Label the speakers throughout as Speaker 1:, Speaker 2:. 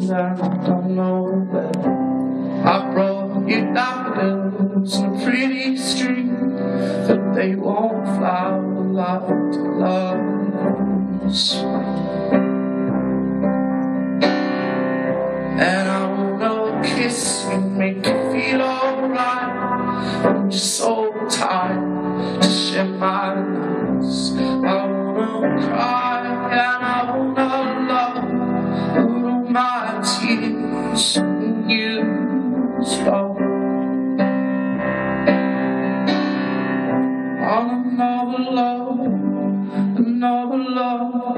Speaker 1: I don't know that I brought you daffodils in a pretty string, but they won't flower like loves. And I wanna kiss you, make you feel alright. I'm just so tired to share my nights. I wanna cry and I wanna love, Oh. my tears you stop. On another love, another love.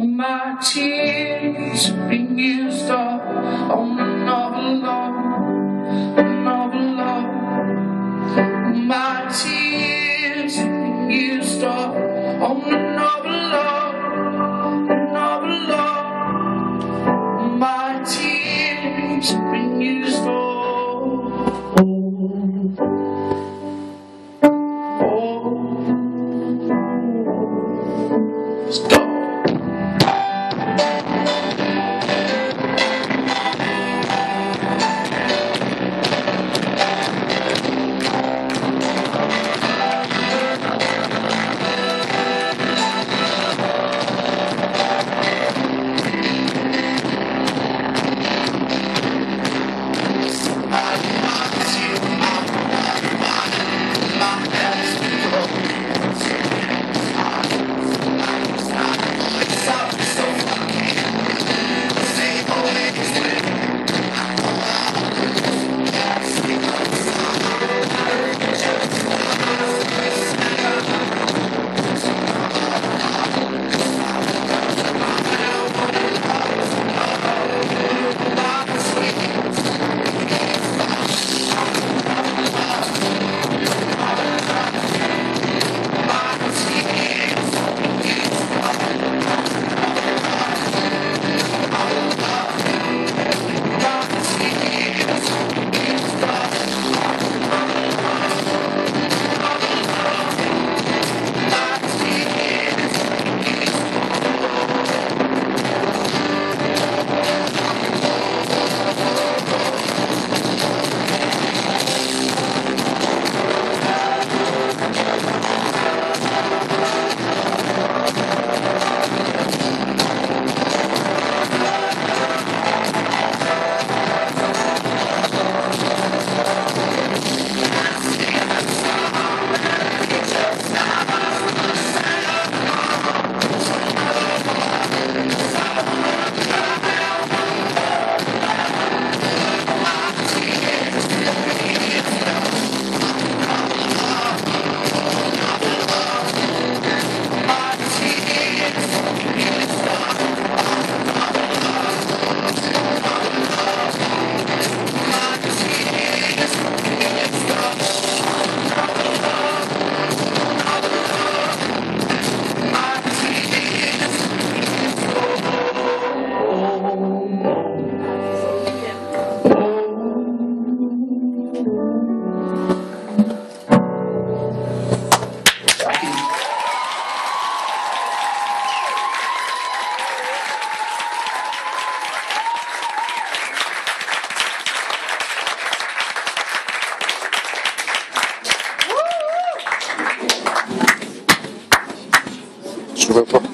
Speaker 1: My tears been used on another love, another love. My tears been used on another love. All Je vois.